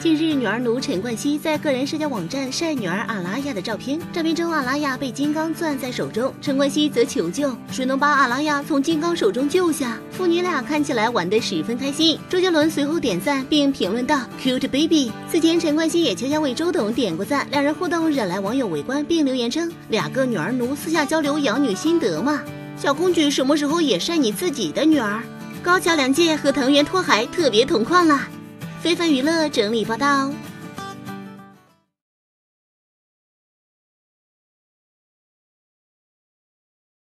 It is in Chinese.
近日，女儿奴陈冠希在个人社交网站晒女儿阿拉亚的照片。照片中，阿拉亚被金刚攥在手中，陈冠希则求救：“谁能把阿拉亚从金刚手中救下？”父女俩看起来玩得十分开心。周杰伦随后点赞并评论道：“Cute baby。”此前，陈冠希也悄悄为周董点过赞，两人互动惹来网友围观，并留言称：“俩个女儿奴私下交流养女心得嘛。”小公举什么时候也晒你自己的女儿？高桥良介和藤原拓海特别同框了。非凡娱乐整理报道。